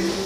Woo!